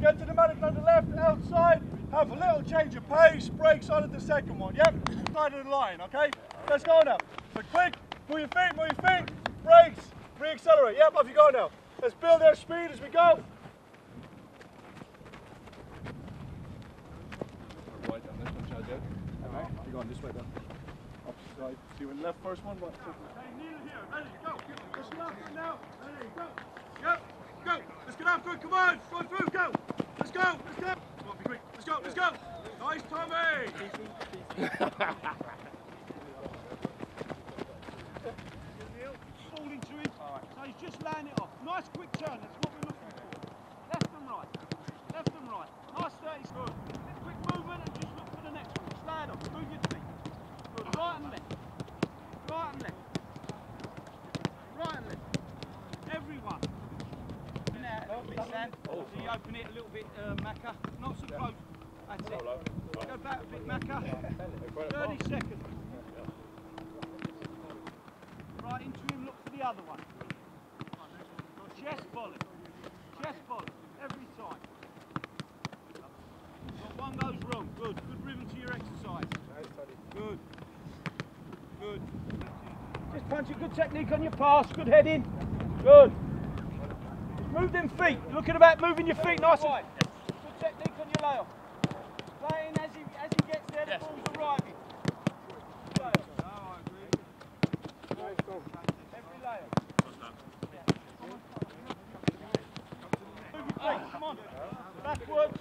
Get to the medic on the left, outside. Have a little change of pace. Brakes on at the second one. Yep. Side of the line, okay? Let's go now. But quick. Move your feet, move your feet. Brakes. Re-accelerate. Yep, off you go now. Let's build our speed as we go. You going this way then? Opposite side. See when left first one. What? Hey, kneel here. Ready, go. Let's get up now. Ready, go. Yep. Go. Let's get up. Good. Come on. Go through. Go. Let's go. Let's go. Come on, be quick. Let's go. Let's go. Nice, Tommy. Fall into it. So he's just laying it off. Nice quick turn. That's what we're looking for. Left and right. Left and right. Nice 30 good. Quick movement and just look for the next one. Slide off. Move your feet. Good. Right and left. Right and left. Right and left. Everyone. Now, a bit sand. So you open it a little bit, uh, Macca. Not so close. That's it. Go back a bit, Macca. 30 seconds. Right into him, look for the other one. Chest volley. Chest volley. Every time. Not one goes wrong. Good. Good rhythm to your exercise. Good. Good. Just punch it. Good technique on your pass. Good heading. Good. Just move them feet. Looking about moving your feet nice and good technique on your layoff. Playing as he as he gets there, the ball's arriving. Layoff. Every layer. Move come on. Backwards.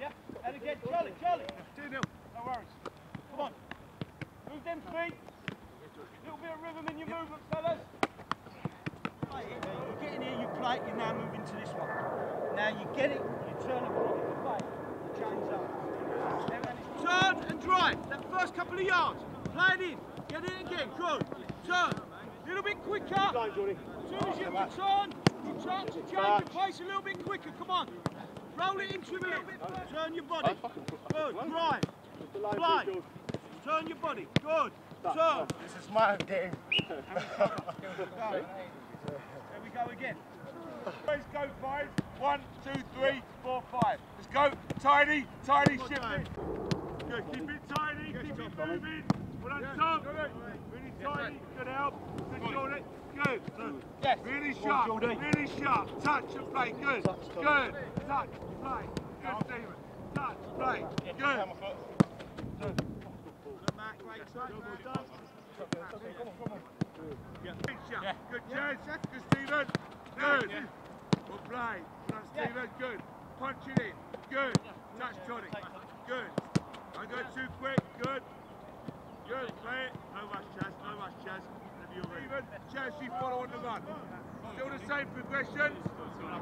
Yeah, and again, Charlie, Charlie. 2 0. No worries. Come on. Move them feet. Little bit of rhythm in your movement, fellas. Right, you get in here, you play it, you now move into this one. Now you get it, you turn it on, you play it, you change up. Turn and drive. That first couple of yards. Play it in. Get it again. Good. Turn. A little bit quicker. As soon as you you turn, you turn to change your pace a little bit quicker. Come on. Roll it into him a little bit. Turn your body. Good. Drive. Fly. Turn your body. Good. Turn. This is my game. Go again. Let's go five. One, two, three, four, five. Let's go. Tiny, tiny, shift it. Good. Keep it tiny. Keep it moving. Well done, Tom. Really tiny. Good help. Good, Jordan. Good. Yes. Really sharp. Really sharp. Touch and play. Good. Good. Touch. Play. Good, Stephen. Touch. Play. Good. Good, Matt. Great touch. Well done. Good shot. Good chance. Good, Stephen. Good. Well played. Done, Stephen. Good. Punch it in. Good. Touch, Johnny. Good. Don't go too quick. Good. Good. Play it. No rush, Chaz. No rush, Chaz. Ready. Chaz, you follow on the run. Still the same progression.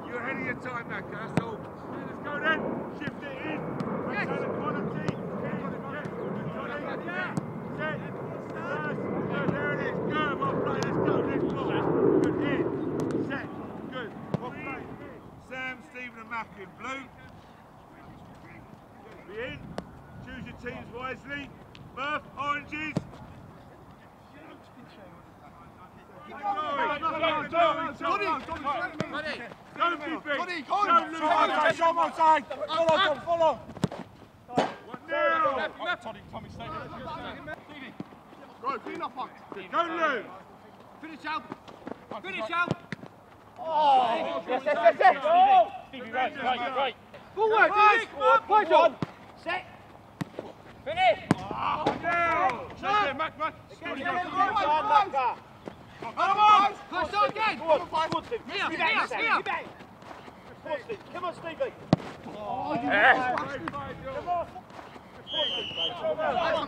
You're ahead of your time, Macca. That's all. Let's go then. Shift it in. Maintain the quality. In. Yes. Good, Johnny. Yeah. Set. First. Good. There it is. Good. Well played. Let's go. Next ball. Good. In. Set. Good. Well played. Sam, Stephen and Macca in blue. Be in. Choose your. Murph, oranges. Keep it going. Don't be big. Don't lose. Show my side. Follow, Tom, follow. What now? Right, clean up. Don't lose. Finish out. Finish out. Oh, Yes, yes, yes, yes. Stevie, right, right, right. Forward. Play, John. Set. Finish. Now. Shut Mac, Mac. Come on. Let's go again. Come on, come on, Steve. Here, Give here, back, Sam. here. Give back. Come on, Steve. Come on, Stevie. Oh, Come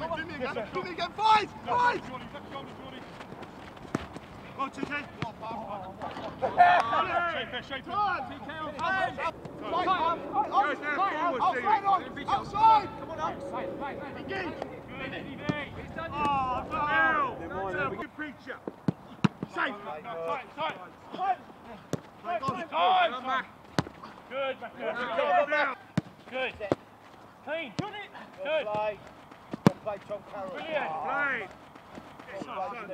on. Do me again. Do me again. Fight. Fight. Go, TK. Turn. Fight. Guys, now forward, Outside Stevie. on. Outside. Come on, outside. Right, right. Engage. Oh, now. That's a good picture. Safe. Time. Good. Go now. Good. Clean. Good. Good. Play. Play Tom Carroll. Brilliant. Ah. Play.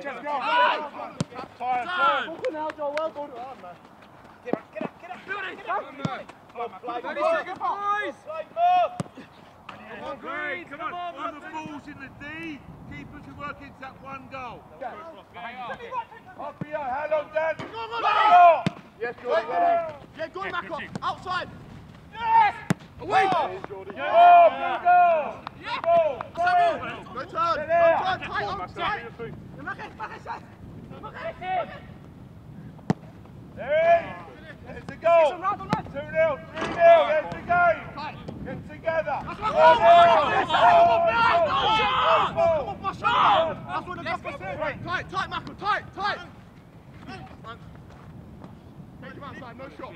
Just go. Time. Time. Good now, Joe. Well done. Get up, get up, get up. Well played. Thirty Mark. seconds, boys. Play, Mark. Come on, Greg. Come on. On the balls in the D. Keepers who work into that one goal. Up here. How long, Dan? Yes, Jordan. Yeah, go on, Marco. Outside. Yes. Away. Oh, good goal. Yeah. Ball. No turn. No turn. Tight on. Tight. There it is. There's the goal. 2 0, 3 0. There's the game. Get together. Come off my shoulders! Tight, tight, Marco. Tight, tight. Take him outside. No shot.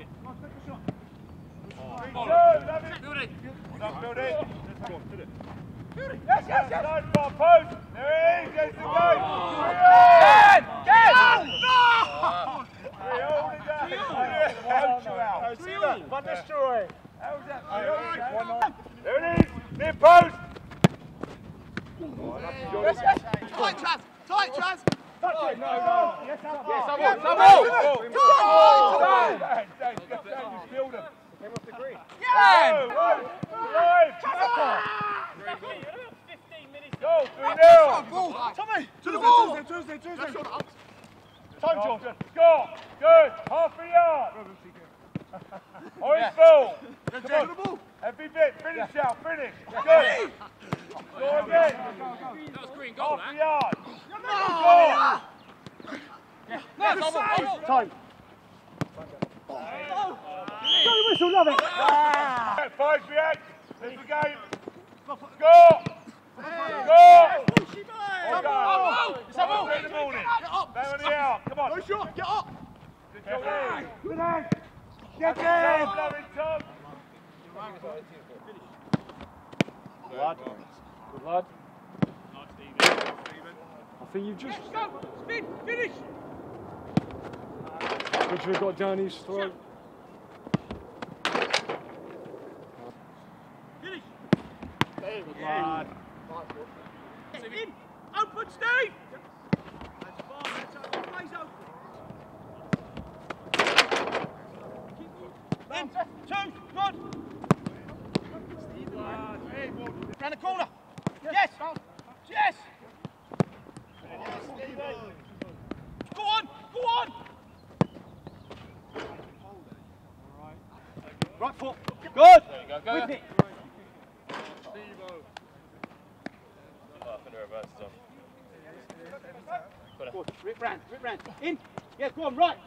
Building. Not building. Yes, yes, yes. Side far post. There he is. There's the game. Get! Get! Three all in that. Coach you out. Van Nistelrooy. How's that? There it is. Near post. Yes, yes. Tight, Chaz. Tight, Chaz. Touch. No, no. Yes, Yes, Come Come on. Tight. Dan, Dan, Dan, Dan, you spilled him. Yeah. Go, right. Live. Go, 3 0. Tommy, To the. Tuesday, Tuesday, shoulder up. Time, Jordan. Score. Good. Half a yard. Orange ball. To the. Every bit. Finish out. Finish. Good. Again. That was green goal, Half a that. yard. Score. No, come on, come on. Time. Five react. There's the game. Score. Score. Oh, go. It's a the. Get up. Down on the out. Come on. No shot. Get up. Good night. Get in. Loving Tom. Lad. Good lad. I think you've just. Go. Spin. Finish. Good to have got down his throat. Good lad. In. Open, Steve. In. Two. Good. Round the corner. Yes. Yes. Go on. Go on. Right foot. Good. There you go. Go. Whip it. I think the reverse is on. Rip round. Rip round. In. Yeah, go on, right.